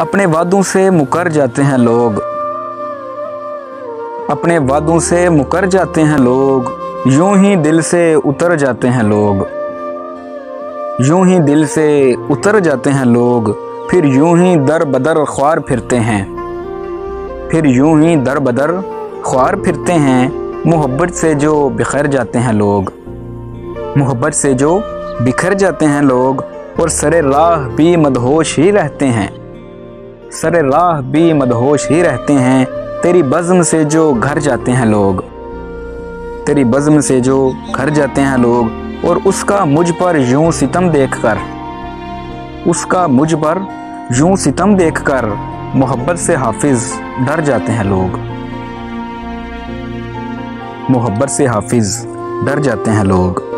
अपने वादों से मुकर जाते हैं लोग। अपने वादों से मुकर जाते हैं लोग। यूँ ही दिल से उतर जाते हैं लोग। यूँ ही दिल से उतर जाते हैं लोग। फिर यूँ ही दर बदर ख्वार फिरते हैं। फिर यूँ ही दर बदर ख्वार फिरते हैं। मोहब्बत से जो बिखर जाते हैं लोग। मोहब्बत से जो बिखर जाते हैं लोग। और सरे राह भी मदहोश ही रहते हैं। सरे राह भी मदहोश ही रहते हैं। तेरी बज़म से जो घर जाते हैं लोग। तेरी बज़म से जो घर जाते हैं लोग। और उसका मुझ पर यूँ सितम देखकर, उसका मुझ पर यूँ सितम देखकर मोहब्बत से हाफिज़ डर जाते हैं लोग। मोहब्बत से हाफिज़ डर जाते हैं लोग।